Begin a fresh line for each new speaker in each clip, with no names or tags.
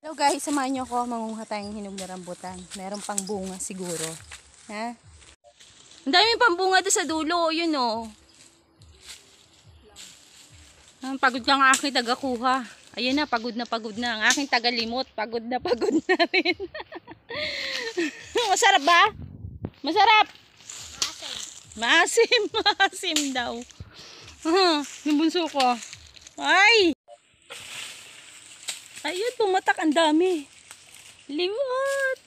Hello guys, samahan niyo ako. Mangunguha tayong hinog na rambutan. Meron pang bunga siguro. Ha? Ang daming pang bunga doon sa dulo. Yun o. Ah, pagod ka ang aking tagakuha. Ayun na, pagod na pagod na. Ang aking tagalimot, pagod na pagod na rin. Masarap ba? Masarap? Maasim. Maasim daw. Ah, yung ko. Ay! Ayun, pumatak ang dami. Limot!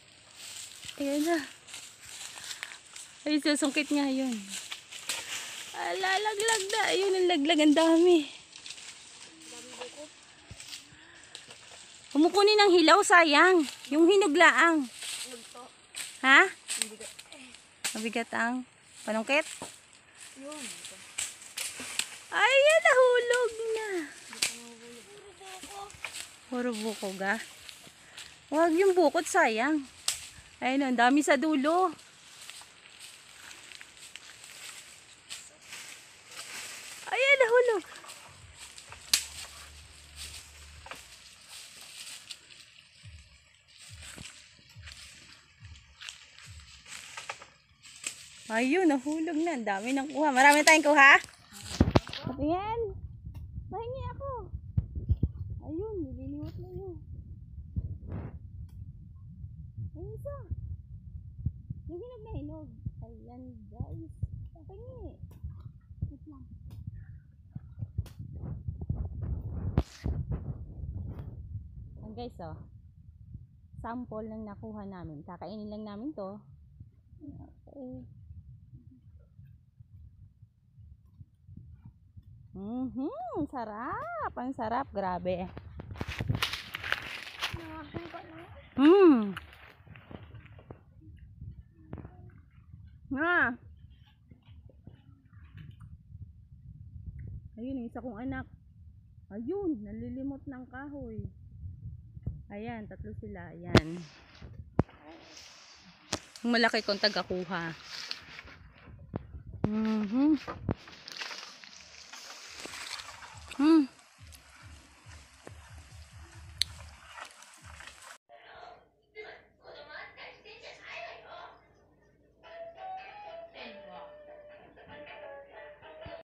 Ayan na. Ay, susungkit nga yun. Ala, laglag na. Ayun, ang laglag ang dami. Kumukunin ng hilaw, sayang. Yung hinuglaang. Ha? Mabigat ang panungkit? Ayan, nahulog na. Puro buko ga. Huwag yung bukot, sayang. Ayun, ang dami sa dulo. Ayan, nahulog. Ayun, nahulog na. Ang dami ng kuha. Marami tayong kuha. Patingin. Mahingi ako. Ayun, nililiwat na yun. Ayun isa. Yung hinog na hinog. Ayan, guys. Pahingi. Wait lang. Ayan guys, oh. Sample lang nakuha namin. Kakainin lang namin to. Okay. Mhm, sarap. Ang sarap, grabe. Hmm. Nga. Ayun, yung isa kong anak. Ayun, nalilimot ng kahoy. Ayan, tatlo sila. Ayan. Malaki kong tagakuha. Mhm. Hmm.